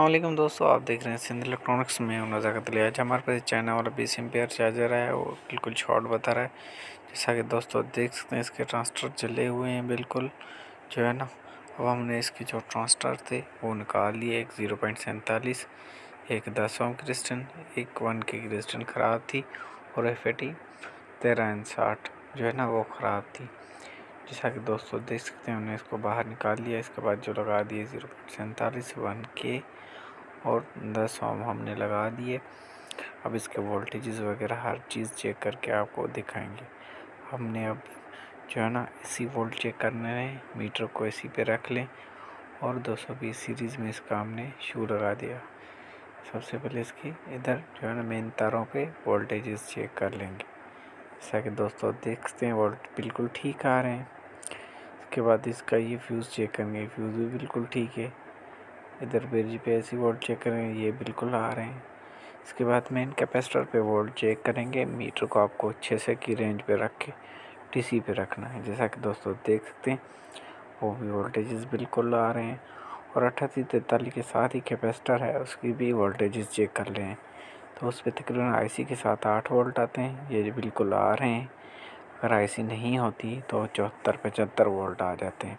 वालेकुम दोस्तों, आप देख रहे हैं सिंध इलेक्ट्रॉनिक्स। में हूँ नज़ाकत लिया आज हमारे पास चाइना वाला बीस एम्पियर चार्जर है, वो बिल्कुल शॉर्ट बता रहा है। जैसा कि दोस्तों देख सकते हैं, इसके ट्रांसटर जले हुए हैं बिल्कुल, जो है ना। अब हमने इसके जो ट्रांसटर थे, वो निकाल लिए, एक ज़ीरो पॉइंट सैंतालीस, एक दस ओम क्रिस्टन एक वन के क्रिस्टन ख़राब थी, और एफ़ ए टी साठ, जो है ना, वो ख़राब थी। जैसा कि दोस्तों देख सकते हैं हमने इसको बाहर निकाल लिया, इसके बाद जो लगा दिए ज़ीरो सैंतालीस, वन के और दस ओम हमने लगा दिए। अब इसके वोल्टेजेस वगैरह हर चीज़ चेक करके आपको दिखाएँगे। हमने अब जो है ना एसी वोल्ट चेक करने हैं, मीटर को एसी पे रख लें और 220 सीरीज़ में इसका हमने शू लगा दिया। सबसे पहले इसकी इधर जो है ना, मेन तारों पे वोल्टेजेस चेक कर लेंगे। जैसा कि दोस्तों देखते हैं, वोल्ट बिल्कुल ठीक आ रहे हैं। उसके बाद इसका ये फ्यूज़ चेक करेंगे। फ्यूज़ भी बिल्कुल ठीक है। इधर ब्रिज पे ऐसी वोल्ट चेक करेंगे, ये बिल्कुल आ रहे हैं। इसके बाद मेन कैपेसिटर पे वोल्ट चेक करेंगे मीटर को आपको अच्छे से की रेंज पे रख के टीसी पे रखना है। जैसा कि दोस्तों देख सकते हैं, वो भी वोल्टेजेस बिल्कुल आ रहे हैं और अट्ठासी तैतालीस के साथ ही कैपेसिटर है, उसकी भी वोल्टेजेस चेक कर लें तो उस पर तकरीबन आईसी के साथ आठ वोल्ट आते हैं, ये बिल्कुल आ रहे हैं। अगर आईसी नहीं होती तो चौहत्तर पचहत्तर वोल्ट आ जाते हैं।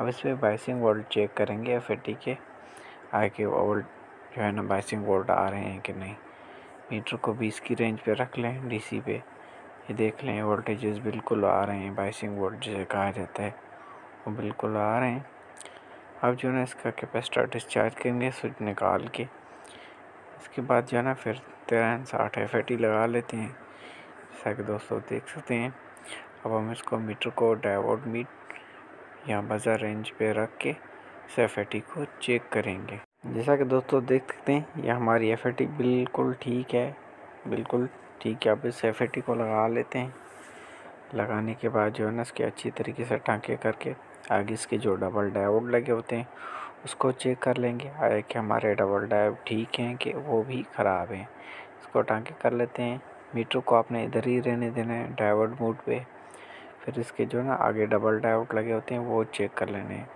अब इस पर बाइसिंग वोल्ट चेक करेंगे एफ़ के, आगे वोल्ट जो है ना बाइसिंग वोल्ट आ रहे हैं कि नहीं। मीटर को बीस की रेंज पे रख लें डीसी पे। ये देख लें वोल्टेजेस बिल्कुल आ रहे हैं बाइसिंग वोल्ट जिसे कहा जाता है। वो बिल्कुल आ रहे हैं। अब जो है ना इसका कैपेसिटर डिस्चार्ज करेंगे, स्विच निकाल के। इसके बाद जो है ना फिर तेरह साठ एफ़ लगा लेते हैं। जैसा कि दोस्तों देख सकते हैं। अब हम इसको मीटर को डायोड मीट या बजर रेंज पे रख के एफ़ को चेक करेंगे। जैसा कि दोस्तों देख सकते हैं, यह हमारी एफ़ बिल्कुल ठीक है, बिल्कुल ठीक है। अब इस एफ़ को लगा लेते हैं। लगाने के बाद जो है ना, इसके अच्छी तरीके से टाँके करके आगे इसके जो डबल डायोड लगे होते हैं, उसको चेक कर लेंगे। आए कि हमारे डबल डायोड ठीक हैं कि वो भी ख़राब हैं। इसको टाँके कर लेते हैं। मीटर को आपने इधर ही रहने देना है डाइवर्ट मोड पे। फिर इसके जो ना, आगे डबल डायोड लगे होते हैं, वो चेक कर लेने हैं।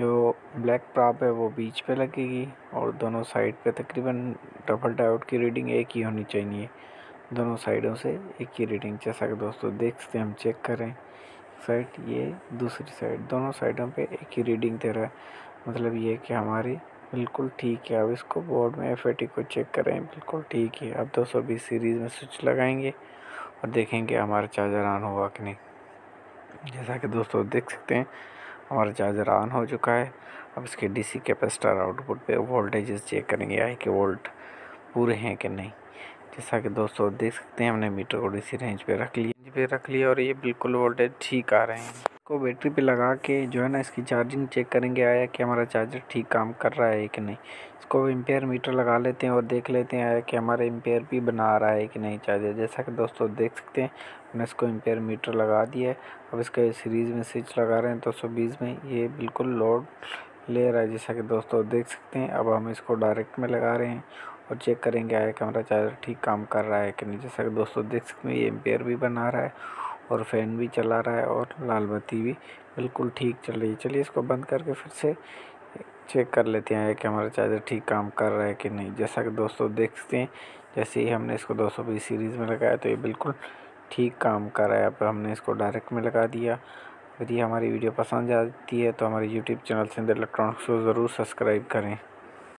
जो ब्लैक प्राप है, वो बीच पे लगेगी और दोनों साइड पे तकरीबन डबल डायोड की रीडिंग एक ही होनी चाहिए। दोनों साइडों से एक ही रीडिंग, जैसा कि दोस्तों सकते हम चेक करें। साइड ये, दूसरी साइड, दोनों साइडों पे एक ही रीडिंग दे रहा है। मतलब ये कि हमारी बिल्कुल ठीक है, अब इसको बोर्ड में एफ़ को चेक करें। बिल्कुल ठीक है, अब 220 सीरीज़ में स्विच लगाएँगे और देखेंगे हमारा चार्जर ऑन हुआ कि नहीं। जैसा कि दोस्तों देख सकते हैं, हमारा चार्जर ऑन हो चुका है। अब इसके डीसी कैपेसिटर आउटपुट पे वोल्टेजेस चेक करेंगे, आई के वोल्ट पूरे हैं कि नहीं। जैसा कि दोस्तों देख सकते हैं, हमने मीटर को डीसी रेंज पे रख लिया। पे रख लिया और ये बिल्कुल वोल्टेज ठीक आ रहे हैं। इसको बैटरी पे लगा के जो है ना इसकी चार्जिंग चेक करेंगे, आया कि हमारा चार्जर ठीक काम कर रहा है कि नहीं। इसको एम्पेयर मीटर लगा लेते हैं और देख लेते हैं, आया कि हमारा एम्पेयर भी बना रहा है कि नहीं चार्जर। जैसा कि दोस्तों देख सकते हैं, हमने इसको एम्पेयर मीटर लगा दिया है। अब इसका सीरीज़ में स्विच लगा रहे हैं दो सौ बीस में ये बिल्कुल लोड ले रहा है, जैसा कि दोस्तों देख सकते हैं। अब हम इसको डायरेक्ट में लगा रहे हैं और चेक करेंगे, आया कि हमारा चार्जर ठीक काम कर रहा है कि नहीं। जैसा कि दोस्तों देख सकते हैं, ये एम्पेयर भी बना रहा है और फ़ैन भी चला रहा है और लाल बत्ती भी बिल्कुल ठीक चल रही है। चलिए इसको बंद करके फिर से चेक कर लेते हैं कि हमारा चार्जर ठीक काम कर रहा है कि नहीं। जैसा कि दोस्तों देख सकते हैं, जैसे ही हमने इसको 220 सीरीज़ में लगाया तो ये बिल्कुल ठीक काम कर रहा है। अब हमने इसको डायरेक्ट में लगा दिया। यदि हमारी वीडियो पसंद आती है तो हमारे यूट्यूब चैनल से इलेक्ट्रॉनिक्स को ज़रूर सब्सक्राइब करें।